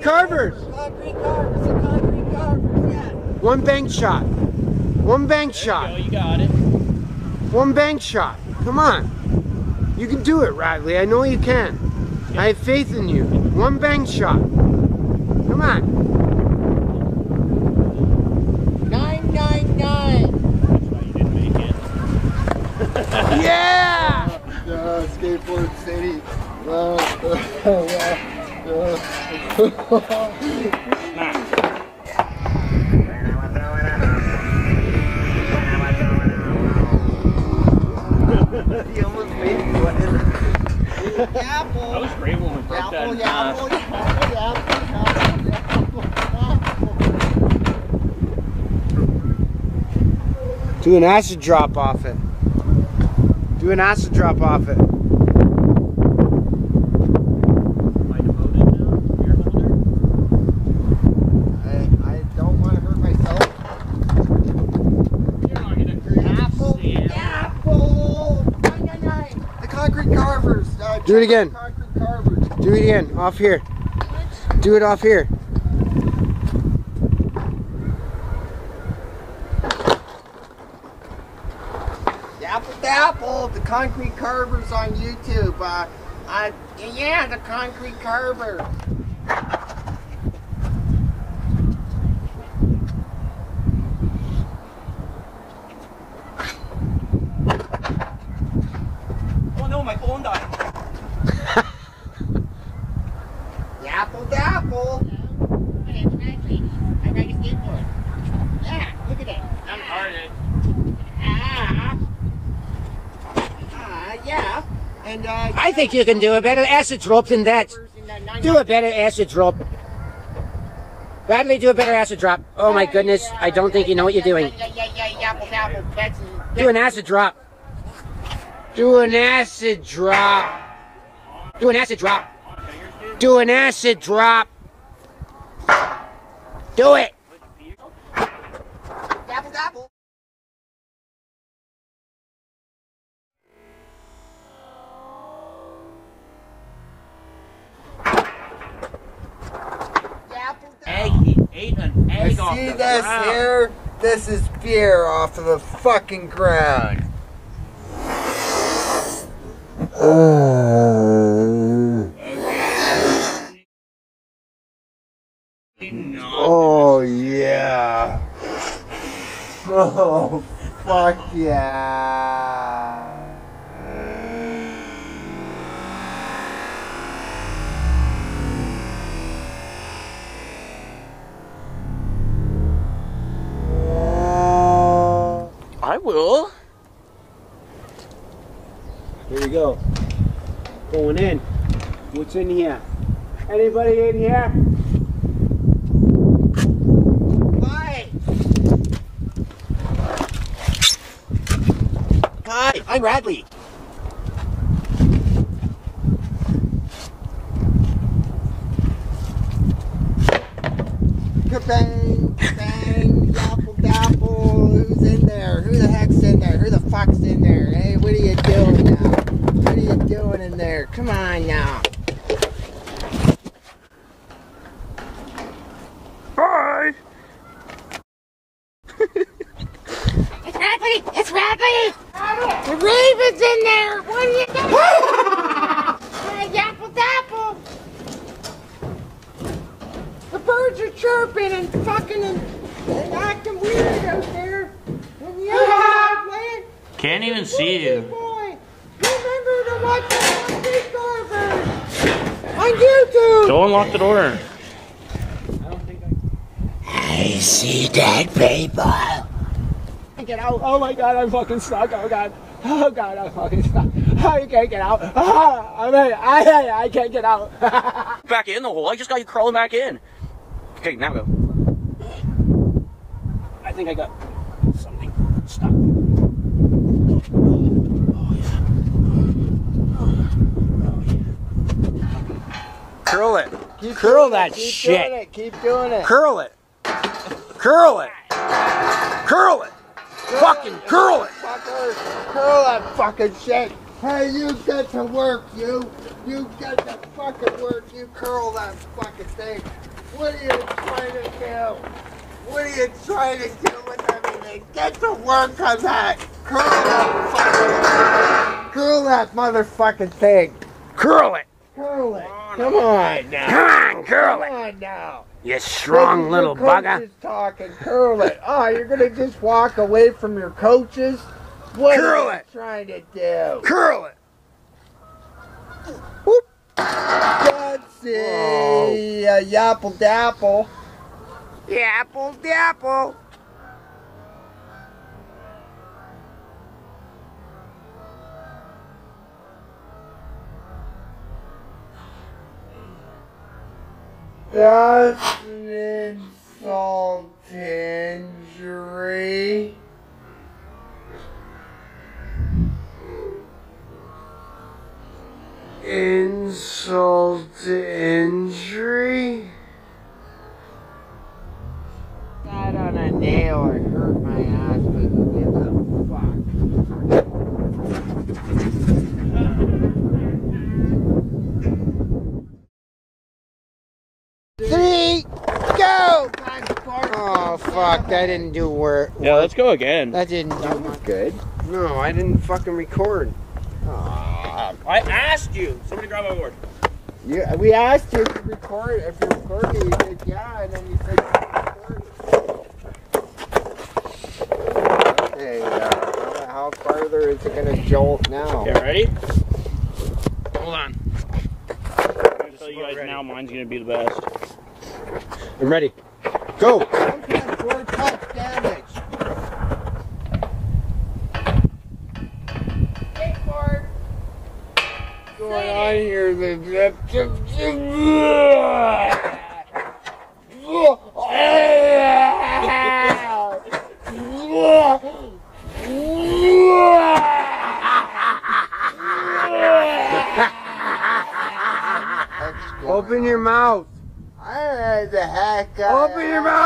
concrete carvers. Concrete carvers, the concrete carvers, yeah. One bank shot. One bank There shot. you go, you got it. One bank shot. Come on. You can do it, Radley. I know you can. I have faith in you. One bank shot. Come on. 999. That's why you didn't. Yeah! Uh, skateboard city. Uh, Do an acid drop off it. Do an acid drop off it. Am I demoted now? Beer holder? I, I don't want to hurt myself. You're not gonna hurt Apple, yourself. apple. 999. The concrete carvers. Uh, Do it again. Concrete carvers. Do it again. Off here. Do it off here. The Apple to apple. The concrete carvers on YouTube. Uh, uh, yeah, the concrete carver. Oh no, my phone died. The apple to apple. Hey, Radley, I ride a skateboard. Yeah, look at that. I'm retarded. Ah. Ah, yeah. And, uh, I think you can do a better acid drop than that. Do a better acid drop. Radley, do a better acid drop. Oh my goodness, I don't think you know what you're doing. Do an acid drop. Do an acid drop. Do an acid drop. Do an acid drop. Do it. Ate an I off see the this ground. here. This is beer off of the fucking ground. Uh. Oh yeah. Oh fuck yeah. I will. Here we go. Going in. What's in here? Anybody in here? Hi. Hi, I'm Radley. Kabang, kabang, dapple, dapple. Who's in there? Who the heck's in there? Who the fuck's in there? Hey, what are you doing now? What are you doing in there? Come on now. Bye. It's Radley! It's The raven's in there! What are you doing? hey, Yapple Dapple! The birds are chirping and fucking and, and acting weird out there. And the other man, Can't even see you. boy, remember to watch the Concrete Carvers on YouTube! Don't unlock the door. I see dead people. Get out. Oh my god, I'm fucking stuck. Oh god. Oh god, I'm fucking stuck. I can't get out. Ah, I mean, I, I can't get out. Back in the hole. I just got you crawling back in. Okay, now go. I think I got something stuck. Curl it. Keep Curl that it, keep shit. Doing it, keep doing it. Curl it. Curl it. Curl it. Fucking curl it. Fucker, curl that fucking shit. Hey, you get to work, you. You get to fucking work. You curl that fucking thing. What are you trying to do? What are you trying to do with everything? Get to work on that. Curl that fucking Curl that motherfucking thing. Curl it. Curl it. Come on now. Come on, curl it! Come on now. You strong little bugger. talking. Curl it. Oh, you're gonna just walk away from your coaches? What Curl are you it. trying to do? Curl it. Whoop. That's it. Uh, yapple dapple. Apple dapple. That's an insult injury. Insult injury. Sat on a nail and hurt my ass, but who gives a fuck? Three, go! Fuck, that didn't do work. Yeah, let's go again. That didn't do much. good. No, I didn't fucking record. I asked you. Somebody grab my board. You, we asked you if you record, if you recorded, you said yeah, and then you said you recorded. Hey, uh, how farther is it gonna jolt now? Okay, ready? Hold on. I'm gonna tell you guys ready. now mine's gonna be the best. I'm ready. Go. Sometimes four touch damage. Skateboard. going on here? Open your mouth. I had the heck out. Open your mouth.